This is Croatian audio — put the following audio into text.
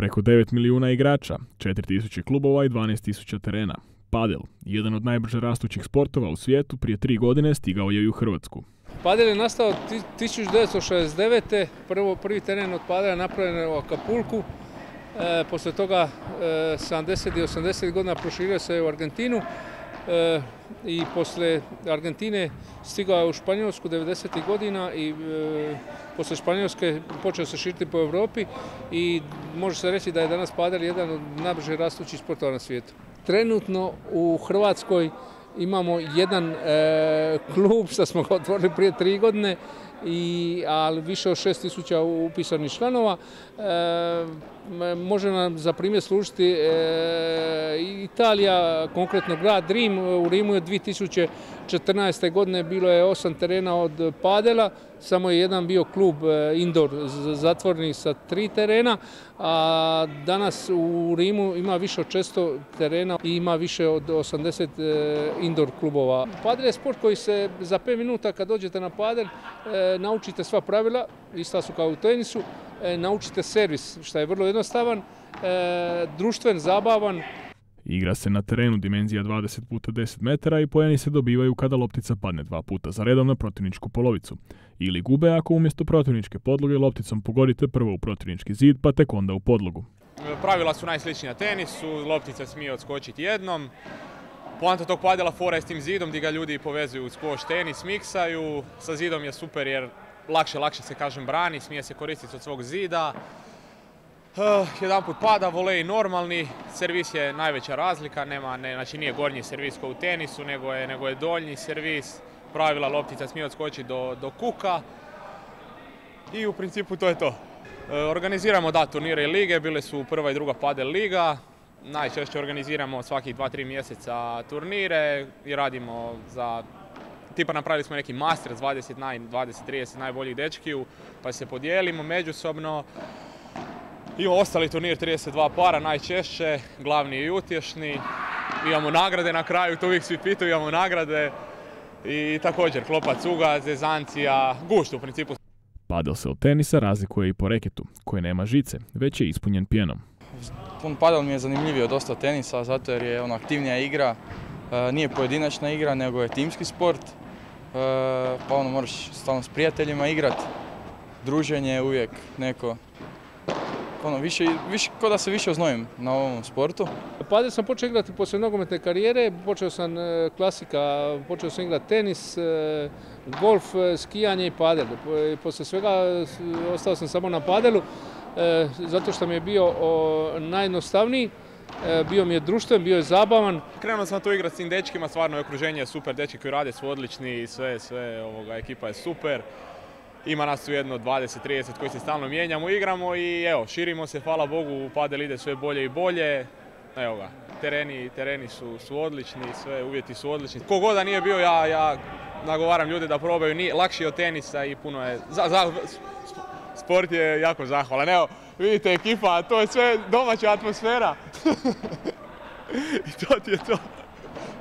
preko 9 milijuna igrača, 4000 klubova i 12.000 terena. Padel, jedan od najbrže rastućih sportova u svijetu, prije tri godine stigao je i u Hrvatsku. Padel je nastao 1969. Prvo, prvi teren od padela napravljen u Akapulku. E, poslije toga 70. i 80. godina proširio se u Argentinu e, i poslije Argentine stigao je u Španjolsku 90. godina i e, poslije Španjolske počeo se širiti po Europi i može se reći da je danas padel jedan od najbrže rastućih sportova na svijetu. Trenutno u Hrvatskoj imamo jedan e, klub što smo ga otvorili prije tri godine i, ali više od 6000 upisanih članova. E, može nam za primjer služiti e, Italija, konkretno grad Rim. U Rimu je 2014. godine bilo je osam terena od padela, samo je jedan bio klub e, indoor zatvoreni sa tri terena, a danas u Rimu ima više od 600 terena i ima više od 80 indoor klubova. Padel je sport koji se za 5 minuta kad dođete na padel naučite sva pravila, ista su kao u tenisu, e, naučite servis, što je vrlo jednostavan, e, društven, zabavan. Igra se na terenu dimenzija 20 puta 10 metara i pojeni se dobivaju kada loptica padne dva puta za redom na protivničku polovicu. Ili gube ako umjesto protivničke podloge lopticom pogodite prvo u protivnički zid pa tek onda u podlogu. Pravila su najsličnija tenisu, loptica smije odskočiti jednom. Poanta tog padela fora je s tim zidom gdje ga ljudi povezuju uz squash tenis, miksaju. Sa zidom je super jer lakše, lakše se kažem brani, smije se koristiti od svog zida. Uh, jedan put pada, volej normalni, servis je najveća razlika, nema, ne, znači nije gornji servis kao u tenisu, nego je, nego je donji servis. Pravila loptica smije odskočiti do, do kuka i u principu to je to. Uh, organiziramo da turnire i lige, bile su prva i druga padel liga, najčešće organiziramo svakih 2-3 mjeseca turnire i radimo za tipa napravili smo neki master 20, 20-30 najboljih dečkiju pa se podijelimo međusobno. I ostali turnir 32 para najčešće, glavni i utješni. Imamo nagrade na kraju, to uvijek svi pitaju, imamo nagrade. I također klopa cuga, zezancija, gušt u principu. Padel se od tenisa razlikuje i po reketu, koji nema žice, već je ispunjen pjenom. Pun padel mi je zanimljiviji dosta tenisa, zato jer je ono aktivnija igra, e, nije pojedinačna igra, nego je timski sport. E, pa ono, moraš stalno s prijateljima igrat, druženje je uvijek neko ono, više, više, ko da se više oznojim na ovom sportu. Padel sam počeo igrati poslije nogometne karijere, počeo sam e, klasika, počeo sam igrati tenis, golf, skijanje i padel. Poslije svega ostao sam samo na padelu. E, zato što mi je bio najjednostavniji, e, bio mi je društven, bio je zabavan. Krenuo sam tu igrati s tim dečkima, stvarno je okruženje super, dečki koji rade su odlični i sve, sve ovoga, ekipa je super. Ima nas tu jedno 20-30 koji se stalno mijenjamo, igramo i evo, širimo se, hvala Bogu, padel ide sve bolje i bolje. Evo ga, tereni, tereni su, su odlični, sve uvjeti su odlični. Kogoda da nije bio, ja, ja nagovaram ljude da probaju, nije, lakši od tenisa i puno je, za, za, sport je jako zahvalan. Evo, vidite ekipa, to je sve domaća atmosfera. I to ti je to.